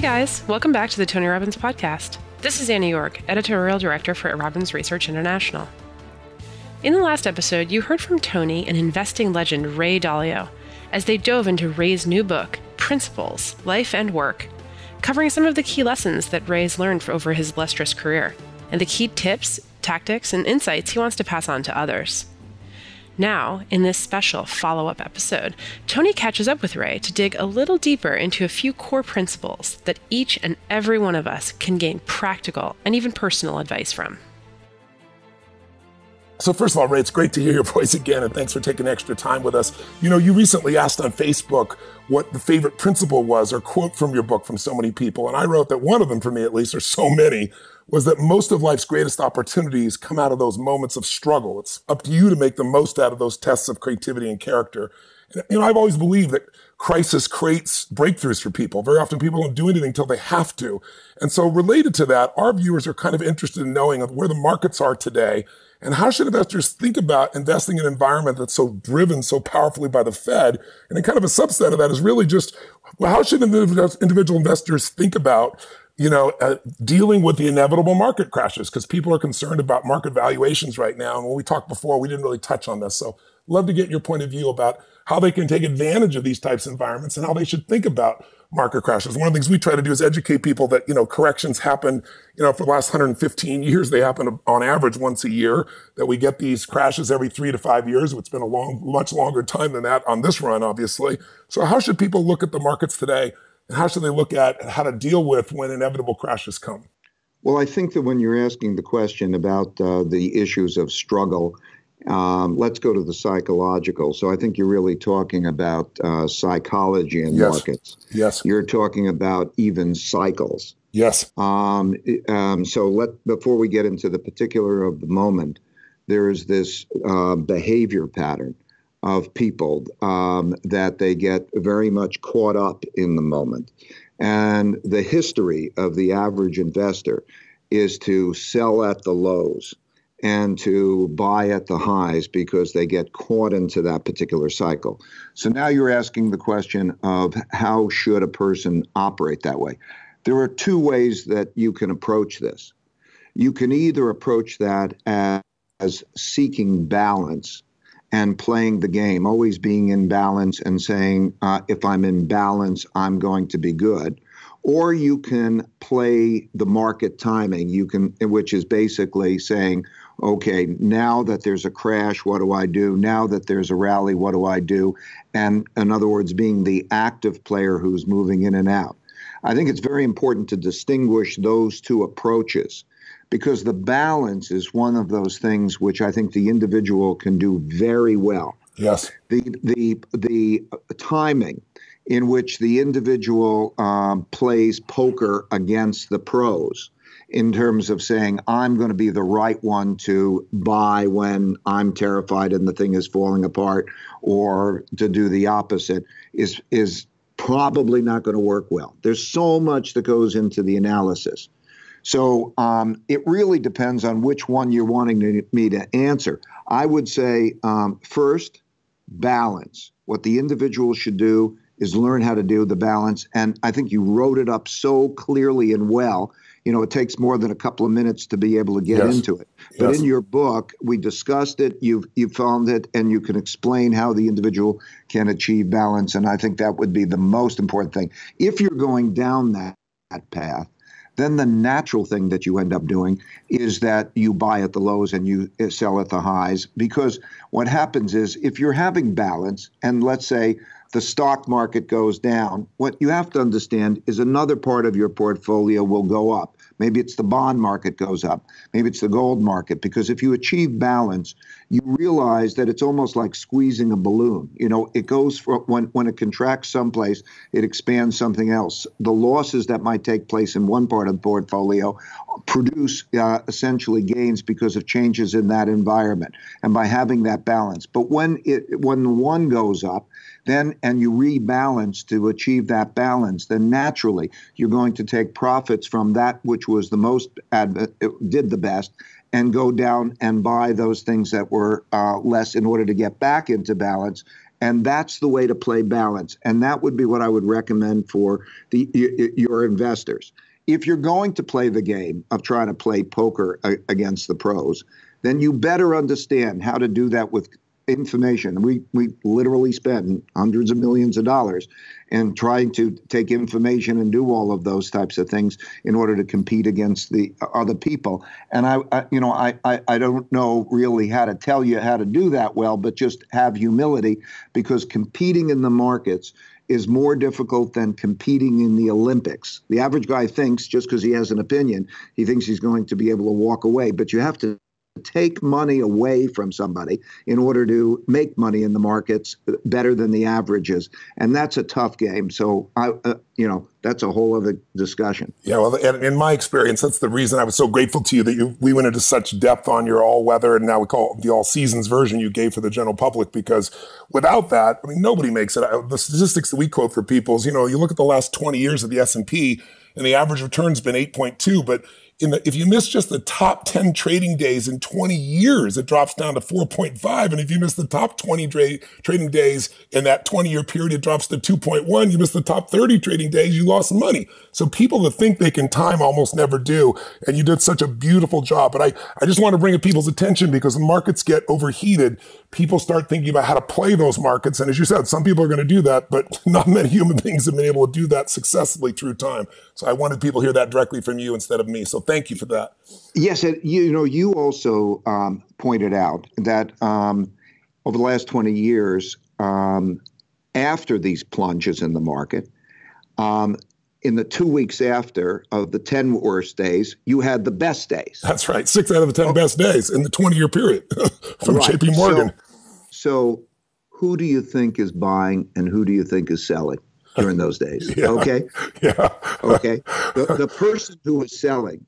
Hey guys, welcome back to the Tony Robbins Podcast. This is Annie York, Editorial Director for Robbins Research International. In the last episode, you heard from Tony and investing legend Ray Dalio as they dove into Ray's new book, Principles Life and Work, covering some of the key lessons that Ray's learned over his illustrious career and the key tips, tactics, and insights he wants to pass on to others. Now, in this special follow up episode, Tony catches up with Ray to dig a little deeper into a few core principles that each and every one of us can gain practical and even personal advice from. So, first of all, Ray, it's great to hear your voice again, and thanks for taking extra time with us. You know, you recently asked on Facebook what the favorite principle was or quote from your book from so many people. And I wrote that one of them, for me at least, or so many, was that most of life's greatest opportunities come out of those moments of struggle. It's up to you to make the most out of those tests of creativity and character. And, you know, I've always believed that crisis creates breakthroughs for people. Very often people don't do anything until they have to. And so related to that, our viewers are kind of interested in knowing where the markets are today and how should investors think about investing in an environment that's so driven so powerfully by the Fed? And then kind of a subset of that is really just, well, how should individual investors think about you know, uh, dealing with the inevitable market crashes because people are concerned about market valuations right now. And when we talked before, we didn't really touch on this. So, love to get your point of view about how they can take advantage of these types of environments and how they should think about market crashes. One of the things we try to do is educate people that, you know, corrections happen, you know, for the last 115 years, they happen on average once a year, that we get these crashes every three to five years. It's been a long, much longer time than that on this run, obviously. So how should people look at the markets today and how should they look at how to deal with when inevitable crashes come? Well, I think that when you're asking the question about uh, the issues of struggle, um, let's go to the psychological. So I think you're really talking about uh, psychology in yes. markets. Yes. You're talking about even cycles. Yes. Um, um, so let before we get into the particular of the moment, there is this uh, behavior pattern of people um, that they get very much caught up in the moment. And the history of the average investor is to sell at the lows and to buy at the highs because they get caught into that particular cycle. So now you're asking the question of how should a person operate that way? There are two ways that you can approach this. You can either approach that as, as seeking balance and playing the game, always being in balance and saying, uh, if I'm in balance, I'm going to be good. Or you can play the market timing, you can, which is basically saying, okay, now that there's a crash, what do I do? Now that there's a rally, what do I do? And in other words, being the active player who's moving in and out. I think it's very important to distinguish those two approaches because the balance is one of those things which I think the individual can do very well. Yes. The the the timing in which the individual um, plays poker against the pros in terms of saying I'm going to be the right one to buy when I'm terrified and the thing is falling apart, or to do the opposite is is probably not going to work well. There's so much that goes into the analysis. So um, it really depends on which one you're wanting to, me to answer. I would say um, first, balance. What the individual should do is learn how to do the balance. And I think you wrote it up so clearly and well. You know, it takes more than a couple of minutes to be able to get yes. into it. But yes. in your book, we discussed it. You've you found it, and you can explain how the individual can achieve balance. And I think that would be the most important thing. If you're going down that, that path, then the natural thing that you end up doing is that you buy at the lows and you sell at the highs. Because what happens is if you're having balance, and let's say the stock market goes down, what you have to understand is another part of your portfolio will go up. Maybe it's the bond market goes up. Maybe it's the gold market. Because if you achieve balance, you realize that it's almost like squeezing a balloon. You know, it goes for when, when it contracts someplace, it expands something else. The losses that might take place in one part of the portfolio produce uh, essentially gains because of changes in that environment and by having that balance. But when it when one goes up, then and you rebalance to achieve that balance, then naturally you're going to take profits from that which was the most adv- did the best and go down and buy those things that were uh, less in order to get back into balance And that's the way to play balance. And that would be what I would recommend for the your investors. If you're going to play the game of trying to play poker against the pros, then you better understand how to do that with information. We we literally spend hundreds of millions of dollars in trying to take information and do all of those types of things in order to compete against the other people. And I, I you know, I, I I don't know really how to tell you how to do that well, but just have humility because competing in the markets is more difficult than competing in the Olympics. The average guy thinks just because he has an opinion, he thinks he's going to be able to walk away, but you have to take money away from somebody in order to make money in the markets better than the averages. And that's a tough game. So i uh, you know that's a whole other discussion. Yeah well in my experience that's the reason i was so grateful to you that you we went into such depth on your all weather and now we call the all seasons version you gave for the general public because without that i mean nobody makes it. The statistics that we quote for people is you know you look at the last 20 years of the s&p and the average return's been 8.2 but in the, if you miss just the top 10 trading days in 20 years, it drops down to 4.5. And if you miss the top 20 tra- trading days in that 20 year period, it drops to 2.1. You miss the top 30 trading days, you lost money. So people that think they can time almost never do. And you did such a beautiful job. But I, I just want to bring it people's attention because when markets get overheated, people start thinking about how to play those markets. And as you said, some people are going to do that, but not many human beings have been able to do that successfully through time. So I wanted people to hear that directly from you instead of me. So thank you for that. Yes, and you know, you also um, pointed out that um, over the last 20 years, um, after these plunges in the market, um, in the two weeks after of the 10 worst days, you had the best days. That's right. Six out of the 10 best days in the 20 year period from right. JP Morgan. So, so, who do you think is buying and who do you think is selling? during those days. yeah. Okay. Yeah. okay. The, the person who is selling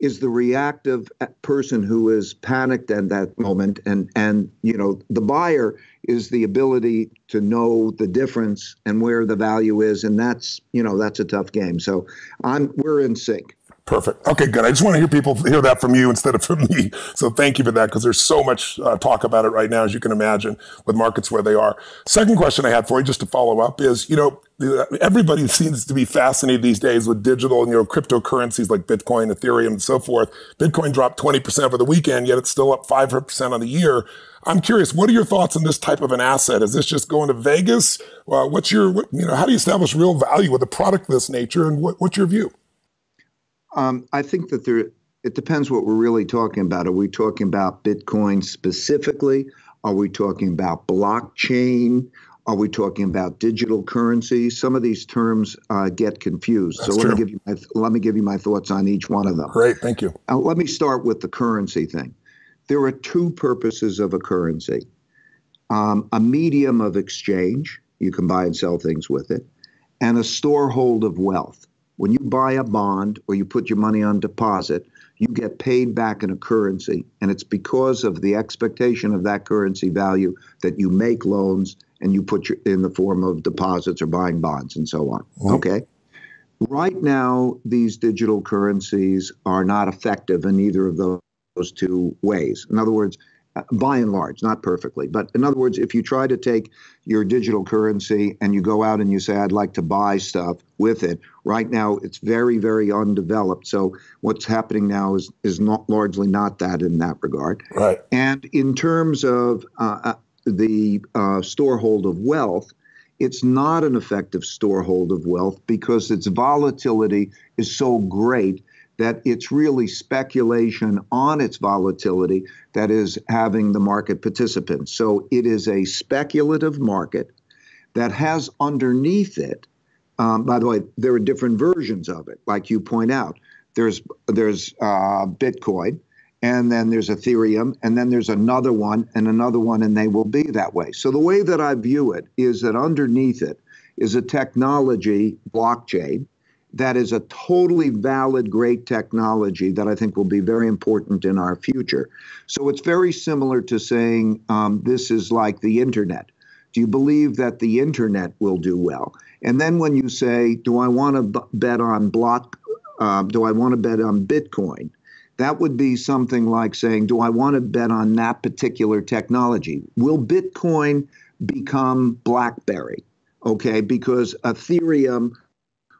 is the reactive person who is panicked at that moment and and you know the buyer is the ability to know the difference and where the value is and that's you know that's a tough game. So i'm we're in sync Perfect. Okay, good. I just want to hear people hear that from you instead of from me. So thank you for that because there's so much uh, talk about it right now, as you can imagine, with markets where they are. Second question I had for you, just to follow up, is you know everybody seems to be fascinated these days with digital and you know cryptocurrencies like Bitcoin, Ethereum, and so forth. Bitcoin dropped 20% over the weekend, yet it's still up 5% on the year. I'm curious, what are your thoughts on this type of an asset? Is this just going to Vegas? Uh, what's your, what, you know, how do you establish real value with a product of this nature, and what, what's your view? Um, I think that there. It depends what we're really talking about. Are we talking about Bitcoin specifically? Are we talking about blockchain? Are we talking about digital currency? Some of these terms uh, get confused. That's so let true. me give you my let me give you my thoughts on each one of them. Great, thank you. Uh, let me start with the currency thing. There are two purposes of a currency: um, a medium of exchange, you can buy and sell things with it, and a storehold of wealth. When you buy a bond or you put your money on deposit, you get paid back in a currency. And it's because of the expectation of that currency value that you make loans and you put your, in the form of deposits or buying bonds and so on. Mm-hmm. Okay. Right now, these digital currencies are not effective in either of those two ways. In other words, by and large, not perfectly. But in other words, if you try to take your digital currency and you go out and you say, I'd like to buy stuff with it, right now it's very, very undeveloped. So what's happening now is is not largely not that in that regard. Right. And in terms of uh, uh the uh, storehold of wealth, it's not an effective storehold of wealth because its volatility is so great that it's really speculation on its volatility that is having the market participants. So it is a speculative market that has underneath it. Um, by the way, there are different versions of it, like you point out. There's there's uh, Bitcoin, and then there's Ethereum, and then there's another one, and another one, and they will be that way. So the way that I view it is that underneath it is a technology blockchain that is a totally valid, great technology that I think will be very important in our future. So it's very similar to saying um, this is like the internet. Do you believe that the internet will do well? And then when you say, do I want to b- bet on block? Uh, do I want to bet on Bitcoin? That would be something like saying, do I want to bet on that particular technology? Will Bitcoin become BlackBerry, okay? Because Ethereum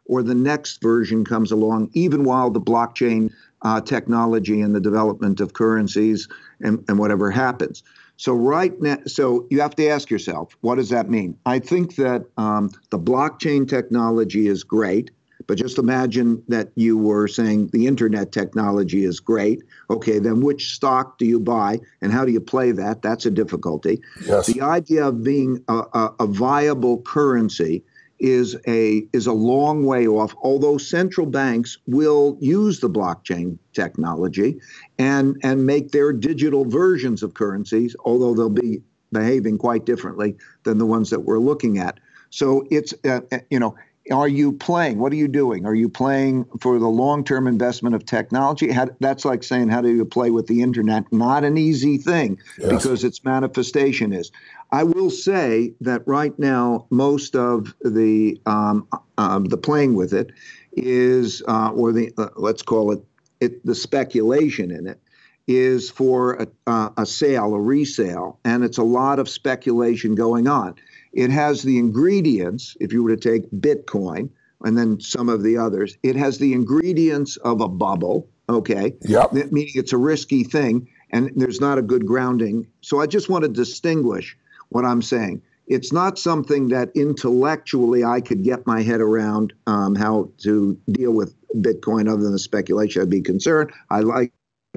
or the next version comes along, even while the blockchain uh, technology and the development of currencies and, and whatever happens. So right now, so you have to ask yourself, what does that mean? I think that um, the blockchain technology is great, but just imagine that you were saying the internet technology is great. Okay, then which stock do you buy and how do you play that? That's a difficulty. Yes. The idea of being a, a, a viable currency is a is a long way off although central banks will use the blockchain technology and and make their digital versions of currencies although they'll be behaving quite differently than the ones that we're looking at. So it's uh, uh you know are you playing? What are you doing? Are you playing for the long-term investment of technology? How, that's like saying how do you play with the internet? Not an easy thing yes. because its manifestation is. I will say that right now, most of the um, uh, the playing with it is, uh, or the uh, let's call it, it, the speculation in it is for a, uh, a sale, a resale, and it's a lot of speculation going on. It has the ingredients, if you were to take Bitcoin and then some of the others, it has the ingredients of a bubble. Okay. Yep. Meaning it's a risky thing and there's not a good grounding. So I just want to distinguish what I'm saying. It's not something that intellectually I could get my head around um, how to deal with Bitcoin other than the speculation. I'd be concerned. I like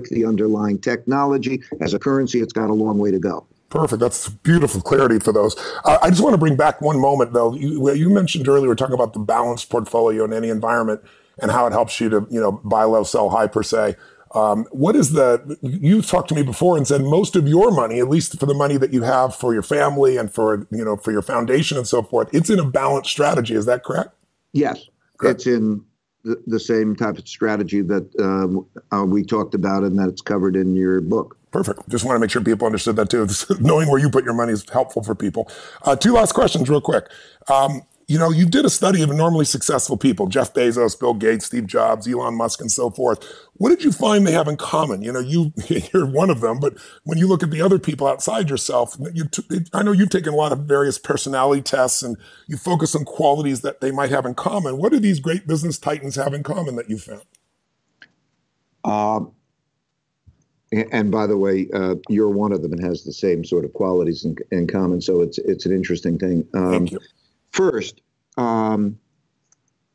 the underlying technology. As a currency, it's got a long way to go. Perfect. That's beautiful clarity for those. Uh, I just want to bring back one moment, though. You, you mentioned earlier, we are talking about the balanced portfolio in any environment and how it helps you to, you know, buy low, sell high per se. Um, what is the, you talked to me before and said most of your money, at least for the money that you have for your family and for, you know, for your foundation and so forth, it's in a balanced strategy. Is that correct? Yes. Correct. It's in the, the, same type of strategy that uh, uh, we talked about and that it's covered in your book. Perfect. Just want to make sure people understood that too. Knowing where you put your money is helpful for people. Uh, two last questions, real quick. Um, you know, you did a study of enormously successful people, Jeff Bezos, Bill Gates, Steve Jobs, Elon Musk, and so forth. What did you find they have in common? You know, you, you're one of them, but when you look at the other people outside yourself, you t- I know you've taken a lot of various personality tests and you focus on qualities that they might have in common. What do these great business titans have in common that you found? Um, and by the way, uh, you're one of them and has the same sort of qualities in, in common. So it's it's an interesting thing. Um, Thank you. First, um,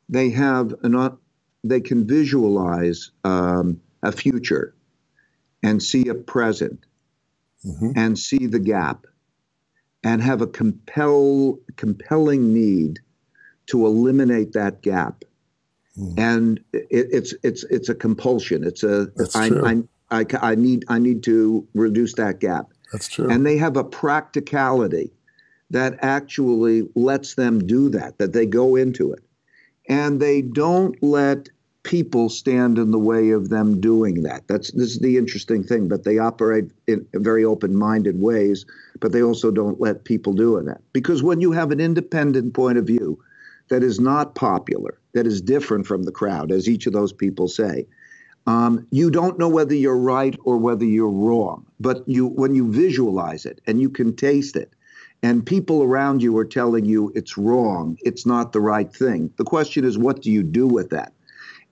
they have an they can visualize um, a future and see a present mm-hmm. and see the gap and have a compel compelling need to eliminate that gap. Mm. And it, it's it's it's a compulsion. It's a That's I, true. I, I, I need I need to reduce that gap. That's true. And they have a practicality that actually lets them do that, that they go into it. And they don't let people stand in the way of them doing that. That's this is the interesting thing, but they operate in very open-minded ways, but they also don't let people doing that. Because when you have an independent point of view that is not popular, that is different from the crowd, as each of those people say, um, you don't know whether you're right or whether you're wrong. But you when you visualize it and you can taste it, and people around you are telling you it's wrong, it's not the right thing. The question is, what do you do with that?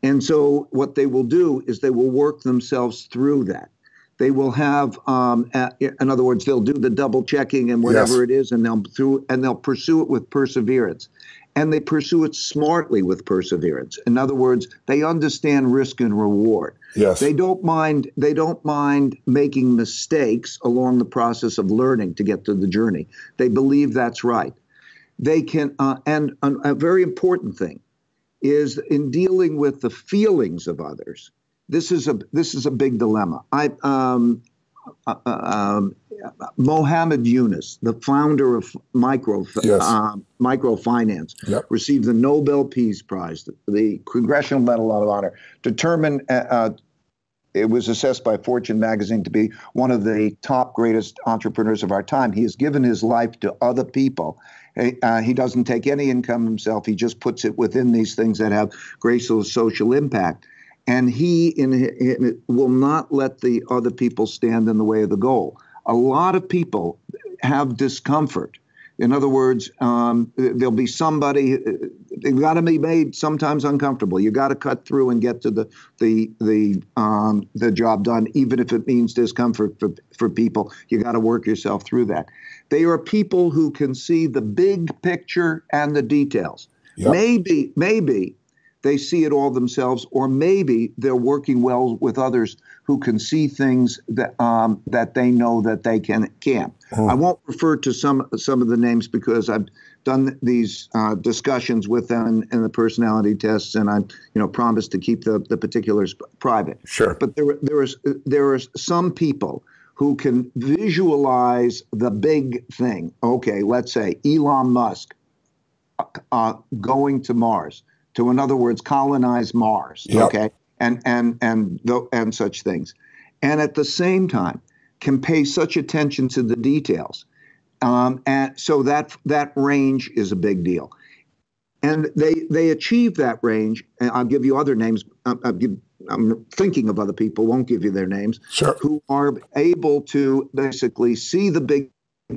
And so, what they will do is they will work themselves through that. They will have, um, in other words, they'll do the double checking and whatever yes. it is, and they'll through and they'll pursue it with perseverance and they pursue it smartly with perseverance. In other words, they understand risk and reward. Yes. They don't mind they don't mind making mistakes along the process of learning to get to the journey. They believe that's right. They can uh, and a, a very important thing is in dealing with the feelings of others. This is a this is a big dilemma. I um, uh, uh um, Muhammad Yunus, the founder of micro yes. uh, microfinance, yep. received the Nobel Peace Prize, the, Congressional Medal of Honor, determined. Uh, uh, it was assessed by Fortune magazine to be one of the top greatest entrepreneurs of our time. He has given his life to other people. Uh, he doesn't take any income himself. He just puts it within these things that have great social impact and he in, in, will not let the other people stand in the way of the goal a lot of people have discomfort. In other words, um, there'll be somebody. They've got to be made sometimes uncomfortable. You got to cut through and get to the the the um, the job done, even if it means discomfort for for people. You got to work yourself through that. They are people who can see the big picture and the details. Yep. Maybe maybe they see it all themselves, or maybe they're working well with others who can see things that um, that they know that they can can't. Oh. I won't refer to some some of the names because I've done these uh, discussions with them in, in, the personality tests, and I you know promised to keep the, the particulars private. Sure. But there there is there are some people who can visualize the big thing. Okay, let's say Elon Musk uh, going to Mars to, in other words, colonize Mars. Yep. Okay, and and and and such things, and at the same time can pay such attention to the details, um, and so that that range is a big deal. And they they achieve that range. And I'll give you other names. I'll, I'll give, I'm thinking of other people. Won't give you their names. Sure. Who are able to basically see the big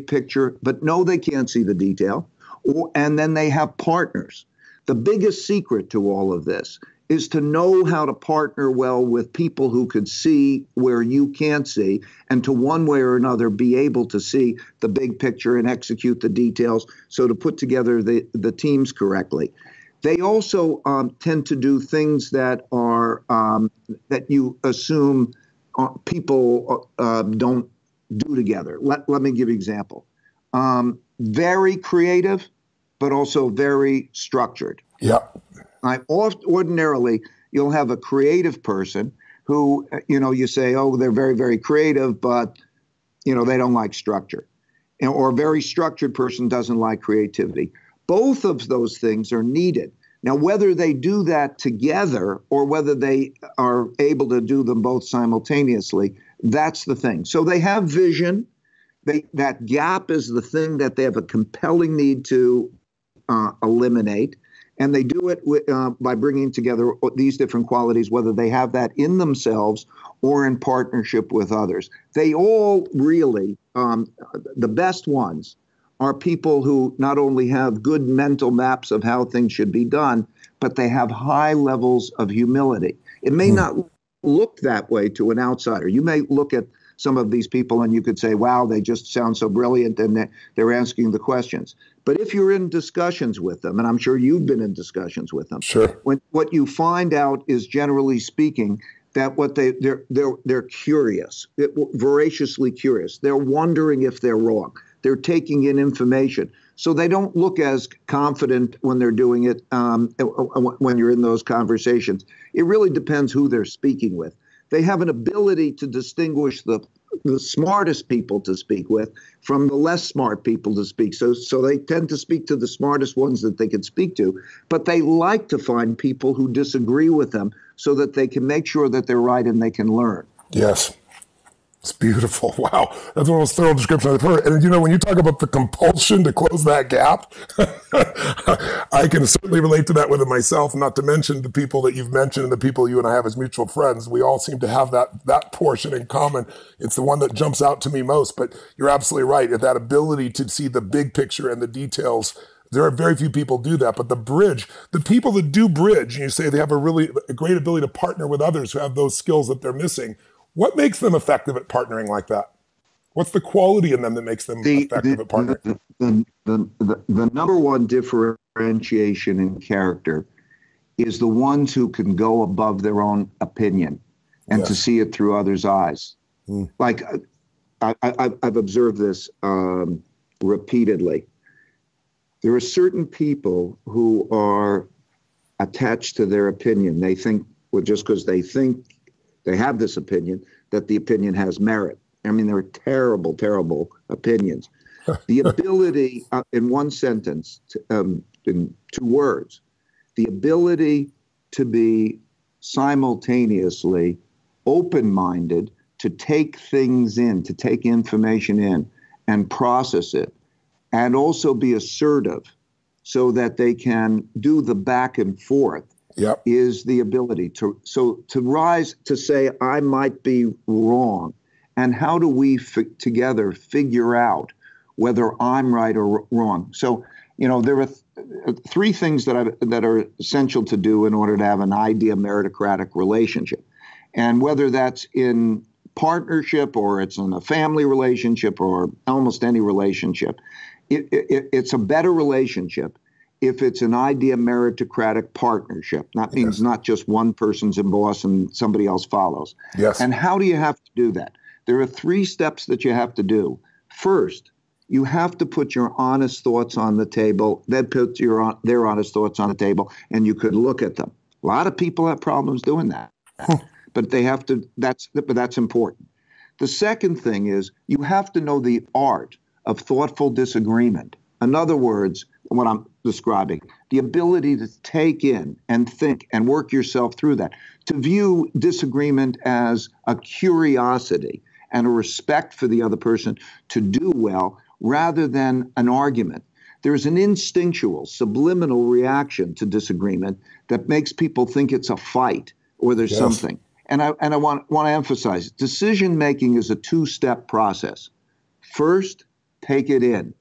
picture, but know they can't see the detail. Or, and then they have partners the biggest secret to all of this is to know how to partner well with people who could see where you can't see, and to one way or another be able to see the big picture and execute the details. So to put together the, the teams correctly. They also um, tend to do things that are um, that you assume uh, people uh, don't do together. Let, let me give you an example. Um, very creative, but also very structured. Yeah. I oft, ordinarily you'll have a creative person who uh, you know you say oh they're very very creative but you know they don't like structure. And, or a very structured person doesn't like creativity. Both of those things are needed. Now whether they do that together or whether they are able to do them both simultaneously that's the thing. So they have vision. They, that gap is the thing that they have a compelling need to uh, eliminate. And they do it with, uh, by bringing together these different qualities, whether they have that in themselves or in partnership with others. They all really, um, the best ones, are people who not only have good mental maps of how things should be done, but they have high levels of humility. It may mm. not look that way to an outsider. You may look at some of these people and you could say, wow, they just sound so brilliant and they're asking the questions. But if you're in discussions with them, and I'm sure you've been in discussions with them, sure. When, what you find out is generally speaking, that what they they're they're they're curious, it, voraciously curious. They're wondering if they're wrong. They're taking in information, so they don't look as confident when they're doing it. Um, uh, uh, uh, when you're in those conversations, it really depends who they're speaking with they have an ability to distinguish the the smartest people to speak with from the less smart people to speak. So so they tend to speak to the smartest ones that they can speak to, but they like to find people who disagree with them so that they can make sure that they're right and they can learn. Yes. It's beautiful. Wow. That's one of the most thorough descriptions I've heard. And you know, when you talk about the compulsion to close that gap, I can certainly relate to that with myself, not to mention the people that you've mentioned and the people you and I have as mutual friends. We all seem to have that that portion in common. It's the one that jumps out to me most. But you're absolutely right. That ability to see the big picture and the details there are very few people do that, but the bridge, the people that do bridge, and you say they have a really a great ability to partner with others who have those skills that they're missing. What makes them effective at partnering like that? What's the quality in them that makes them the, effective the, at partnering? The, the, the, the number one differentiation in character is the ones who can go above their own opinion and yes. to see it through others' eyes. Mm. Like I, I, I've observed this um, repeatedly. There are certain people who are attached to their opinion. They think, well, just because they think they have this opinion that the opinion has merit. I mean, they're terrible, terrible opinions. the ability, uh, in one sentence, to, um, in two words, the ability to be simultaneously open minded to take things in, to take information in and process it, and also be assertive so that they can do the back and forth yep. is the ability to so to rise to say I might be wrong, and how do we f- together figure out whether I'm right or wrong. So, you know, there are th- uh, three things that I, that are essential to do in order to have an idea meritocratic relationship, and whether that's in partnership or it's in a family relationship or almost any relationship, it, it, it's a better relationship if it's an idea meritocratic partnership. That means yes. not just one person's in boss and somebody else follows. Yes. And how do you have to do that? There are three steps that you have to do. First, you have to put your honest thoughts on the table. Then put your their honest thoughts on the table, and you could look at them. A lot of people have problems doing that, hmm. but they have to. That's but that's important. The second thing is you have to know the art of thoughtful disagreement. In other words, what I'm describing, the ability to take in and think and work yourself through that, to view disagreement as a curiosity and a respect for the other person to do well rather than an argument. There's an instinctual, subliminal reaction to disagreement that makes people think it's a fight or there's yes. something. And I, and I want, want to emphasize decision making is a two step process. First, take it in.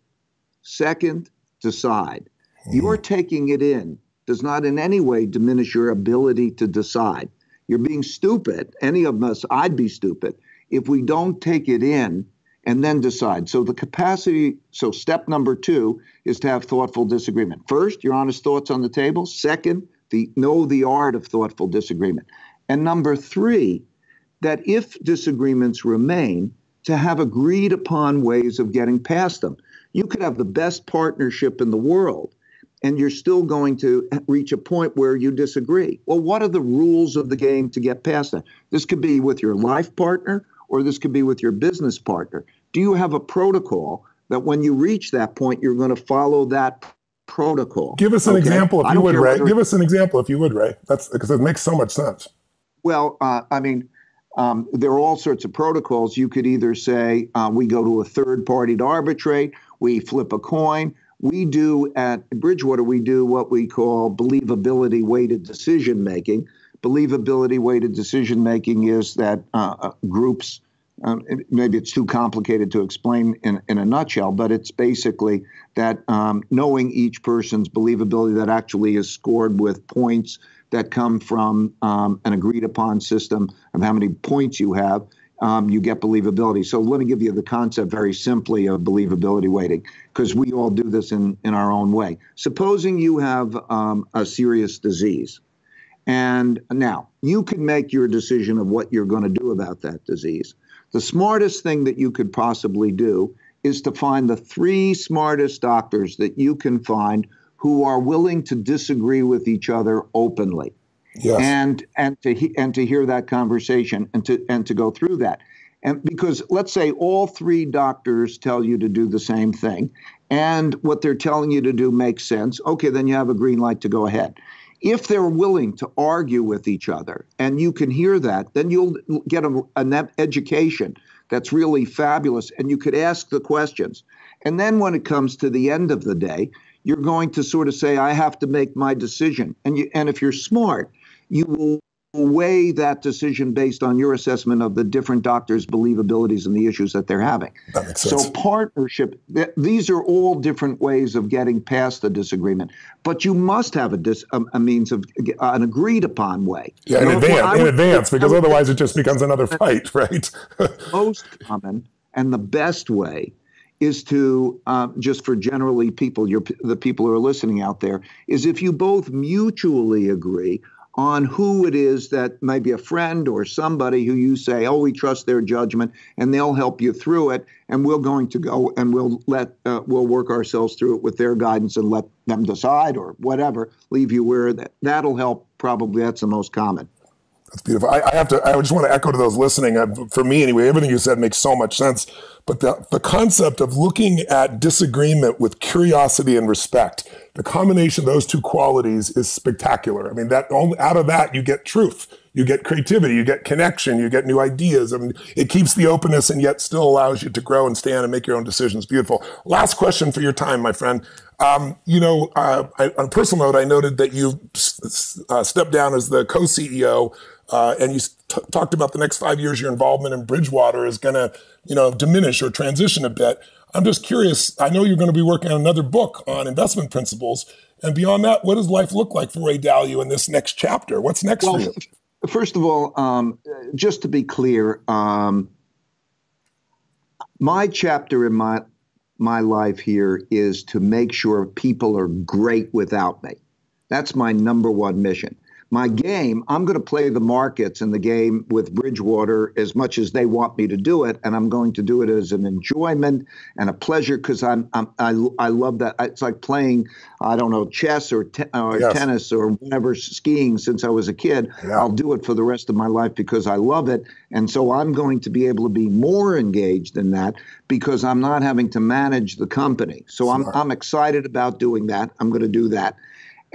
Second, decide. Mm-hmm. Your taking it in does not in any way diminish your ability to decide. You're being stupid. Any of us, I'd be stupid if we don't take it in and then decide. So the capacity, so step number two is to have thoughtful disagreement. First, your honest thoughts on the table. Second, the know the art of thoughtful disagreement. And number three, that if disagreements remain, to have agreed upon ways of getting past them. You could have the best partnership in the world, and you're still going to reach a point where you disagree. Well, what are the rules of the game to get past that? This could be with your life partner, or this could be with your business partner. Do you have a protocol that when you reach that point, you're going to follow that protocol? Give us an okay? example, if you would, Ray. Give us an example, if you would, Ray. That's because it makes so much sense. Well, uh, I mean, um, there are all sorts of protocols. You could either say uh, we go to a third party to arbitrate, we flip a coin. We do at Bridgewater, we do what we call believability weighted decision making. Believability weighted decision making is that uh, uh groups, um, maybe it's too complicated to explain in, in a nutshell, but it's basically that um, knowing each person's believability that actually is scored with points that come from um, an agreed upon system of how many points you have, um, you get believability. So let me give you the concept very simply of believability weighting, because we all do this in, in our own way. Supposing you have um, a serious disease, and now you can make your decision of what you're going to do about that disease. The smartest thing that you could possibly do is to find the three smartest doctors that you can find who are willing to disagree with each other openly. Yes. And and to he, and to hear that conversation and to and to go through that. And because let's say all three doctors tell you to do the same thing and what they're telling you to do makes sense, okay, then you have a green light to go ahead. If they're willing to argue with each other and you can hear that, then you'll get a, an education that's really fabulous and you could ask the questions. And then when it comes to the end of the day, you're going to sort of say, I have to make my decision. And you, and if you're smart, you will weigh that decision based on your assessment of the different doctors' believabilities and the issues that they're having. That. So partnership, th- these are all different ways of getting past the disagreement, but you must have a, dis- a, a means of uh, an agreed upon way. Yeah, in advance, in advance, because otherwise it just becomes another fight, right? most common and the best way is to um, just for generally people, your, the people who are listening out there, is if you both mutually agree on who it is that maybe a friend or somebody who you say, oh, we trust their judgment, and they'll help you through it, and we're going to go and we'll let uh, we'll work ourselves through it with their guidance and let them decide or whatever, leave you where that that'll help. Probably that's the most common. That's beautiful. I, I, have to. I just want to echo to those listening. Uh, for me, anyway, everything you said makes so much sense. But the the concept of looking at disagreement with curiosity and respect, the combination of those two qualities is spectacular. I mean, that only out of that you get truth, you get creativity, you get connection, you get new ideas. I mean, it keeps the openness and yet still allows you to grow and stand and make your own decisions. Beautiful. Last question for your time, my friend. Um, you know, uh, I, on a personal note, I noted that you uh, stepped down as the co-CEO uh, and you t- talked about the next five years, your involvement in Bridgewater is going to, you know, diminish or transition a bit. I'm just curious. I know you're going to be working on another book on investment principles, and beyond that, what does life look like for Ray Dalio in this next chapter? What's next well, for you? First of all, um, just to be clear, um, my chapter in my my life here is to make sure people are great without me. That's my number one mission my game, I'm going to play the markets in the game with Bridgewater as much as they want me to do it, and I'm going to do it as an enjoyment and a pleasure because I'm, I'm I, I love that. It's like playing I don't know chess or, te- or yes. tennis or whatever skiing since I was a kid. Yeah. I'll do it for the rest of my life because I love it, and so I'm going to be able to be more engaged in that because I'm not having to manage the company. So I'm I'm excited about doing that. I'm going to do that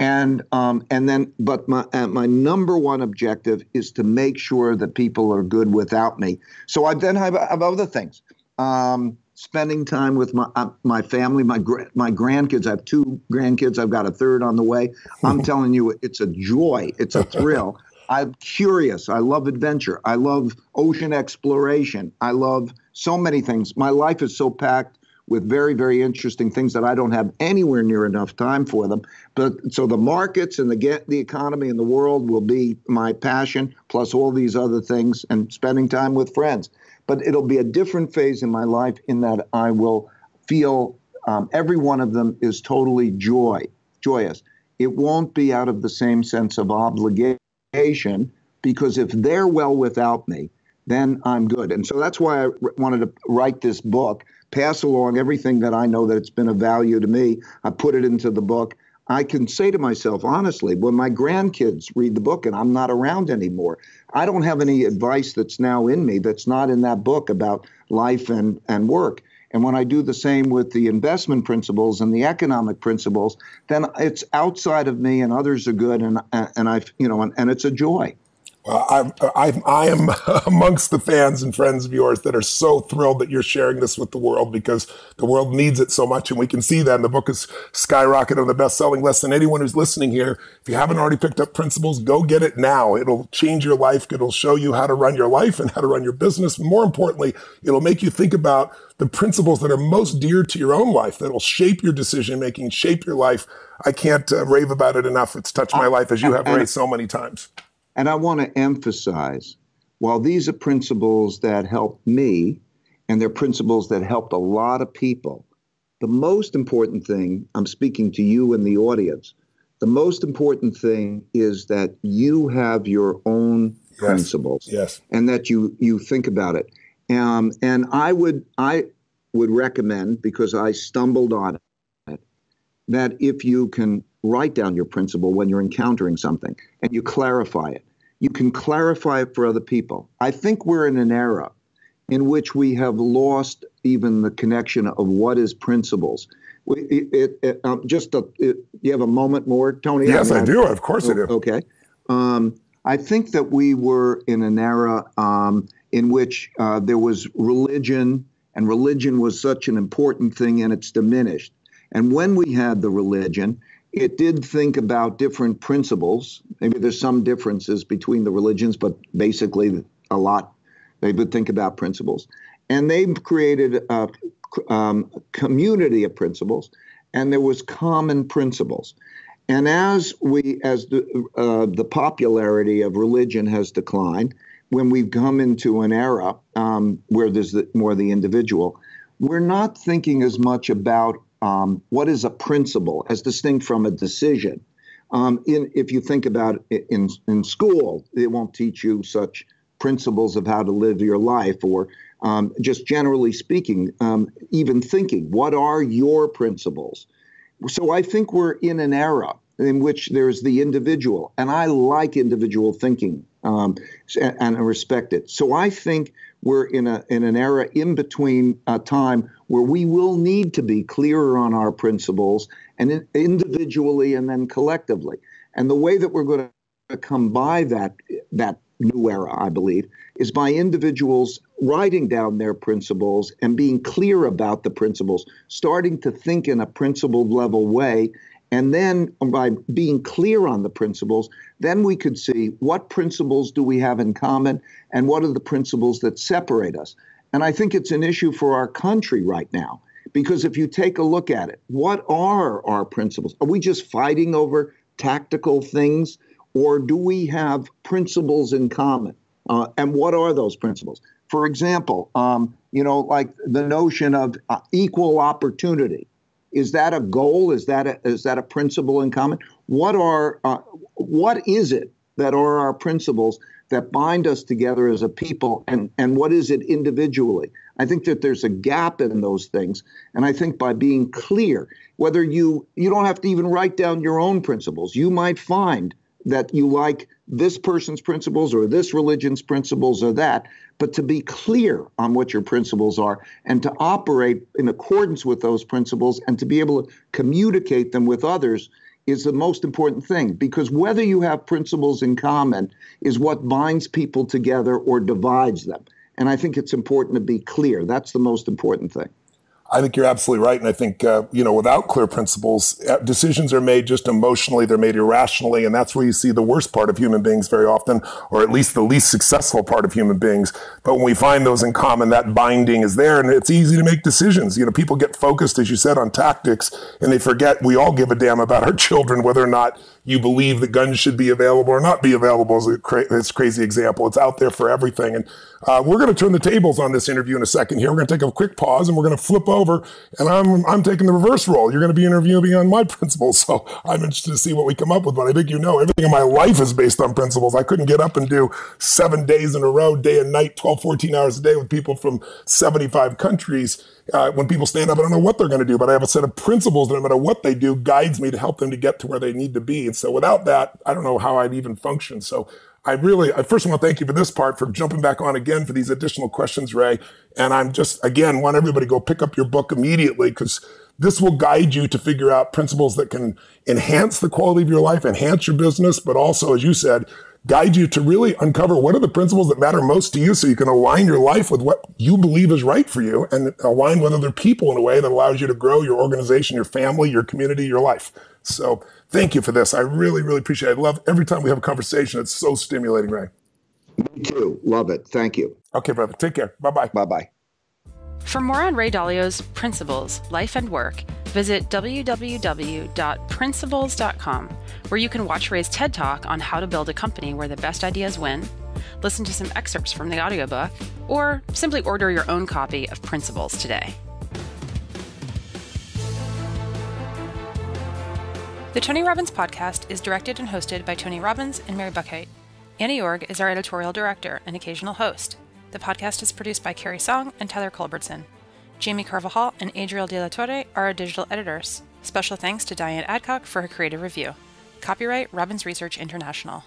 and um, and then but my uh, my number one objective is to make sure that people are good without me. So i then have, have other things. Um, spending time with my uh, my family my my grandkids. I have two grandkids. I've got a third on the way. I'm telling you it's a joy. It's a thrill. I'm curious. I love adventure. I love ocean exploration. I love so many things. My life is so packed with very, very interesting things that I don't have anywhere near enough time for them. But so the markets and the get the economy and the world will be my passion, plus all these other things and spending time with friends. But it'll be a different phase in my life in that I will feel um, every one of them is totally joy, joyous. It won't be out of the same sense of obligation because if they're well without me, then I'm good. And so that's why I wanted to write this book pass along everything that I know that it's been of value to me. I put it into the book. I can say to myself, honestly, when my grandkids read the book and I'm not around anymore, I don't have any advice that's now in me that's not in that book about life and, and work. And when I do the same with the investment principles and the economic principles, then it's outside of me and others are good and, and I've, you know, and, and it's a joy. Well, I'm, I'm, I am amongst the fans and friends of yours that are so thrilled that you're sharing this with the world because the world needs it so much. And we can see that. And the book is skyrocketed on the best selling list. And anyone who's listening here, if you haven't already picked up Principles, go get it now. It'll change your life. It'll show you how to run your life and how to run your business. More importantly, it'll make you think about the principles that are most dear to your own life that'll shape your decision making, shape your life. I can't uh, rave about it enough. It's touched my life as you have raved so many times. And I want to emphasize while these are principles that helped me and they're principles that helped a lot of people, the most important thing, I'm speaking to you and the audience, the most important thing is that you have your own yes. principles yes. and that you you think about it. Um, and I would I would recommend because I stumbled on it that if you can write down your principle when you're encountering something and you clarify it. You can clarify it for other people. I think we're in an era in which we have lost even the connection of what is principles. It, it, it, um, just a, you have a moment more, Tony? Yes, I, mean, I do. Of course, I do. Okay. Um, I think that we were in an era um, in which uh, there was religion, and religion was such an important thing, and it's diminished. And when we had the religion, it did think about different principles. Maybe there's some differences between the religions, but basically a lot. They would think about principles. And they created a um, community of principles, and there was common principles. And as we, as the uh, the popularity of religion has declined, when we've come into an era um, where there's the, more the individual, we're not thinking as much about um, what is a principle as distinct from a decision. Um, in, if you think about it in, in school, it won't teach you such principles of how to live your life or um, just generally speaking, um, even thinking, what are your principles? So I think we're in an era in which there's the individual, and I like individual thinking um, and, and respect it. So I think we're in a in an era in between a time where we will need to be clearer on our principles and in, individually and then collectively. And the way that we're going to come by that that new era, I believe, is by individuals writing down their principles and being clear about the principles, starting to think in a principled level way, And then by being clear on the principles, then we could see what principles do we have in common and what are the principles that separate us. And I think it's an issue for our country right now. Because if you take a look at it, what are our principles? Are we just fighting over tactical things? Or do we have principles in common? Uh, and what are those principles? For example, um, you know, like the notion of uh, equal opportunity. Is that a goal? Is that a, is that a principle in common? What are uh, what is it that are our principles that bind us together as a people, and and what is it individually? I think that there's a gap in those things, and I think by being clear, whether you you don't have to even write down your own principles, you might find that you like this person's principles or this religion's principles or that, but to be clear on what your principles are and to operate in accordance with those principles and to be able to communicate them with others is the most important thing because whether you have principles in common is what binds people together or divides them. And I think it's important to be clear. That's the most important thing. I think you're absolutely right. And I think, uh, you know, without clear principles, uh, decisions are made just emotionally, they're made irrationally. And that's where you see the worst part of human beings very often, or at least the least successful part of human beings. But when we find those in common, that binding is there and it's easy to make decisions. You know, people get focused, as you said, on tactics and they forget we all give a damn about our children, whether or not you believe that guns should be available or not be available is a cra- crazy example. It's out there for everything. And uh, we're going to turn the tables on this interview in a second here. We're going to take a quick pause and we're going to flip over and I'm, I'm taking the reverse role. You're going to be interviewing me on my principles. So I'm interested to see what we come up with. But I think you know everything in my life is based on principles. I couldn't get up and do seven days in a row, day and night, 12, 14 hours a day with people from 75 countries uh, when people stand up, I don't know what they're going to do, but I have a set of principles that no matter what they do, guides me to help them to get to where they need to be. And so without that, I don't know how I'd even function. So I really, I first want to thank you for this part for jumping back on again for these additional questions, Ray. And I'm just, again, want everybody to go pick up your book immediately because this will guide you to figure out principles that can enhance the quality of your life, enhance your business, but also, as you said, guide you to really uncover what are the principles that matter most to you so you can align your life with what you believe is right for you and align with other people in a way that allows you to grow your organization, your family, your community, your life. So thank you for this. I really, really appreciate it. I love every time we have a conversation. It's so stimulating, Ray. Me too. Love it. Thank you. Okay, brother. Take care. Bye bye. Bye bye. For more on Ray Dalio's principles, life, and work, visit www.principles.com, where you can watch Ray's TED Talk on how to build a company where the best ideas win, listen to some excerpts from the audiobook, or simply order your own copy of Principles today. The Tony Robbins podcast is directed and hosted by Tony Robbins and Mary Buckheit. Annie Org is our editorial director and occasional host. The podcast is produced by Carrie Song and Tyler Culbertson. Jamie Carvajal and Adriel De La Torre are our digital editors. Special thanks to Diane Adcock for her creative review. Copyright Robbins Research International.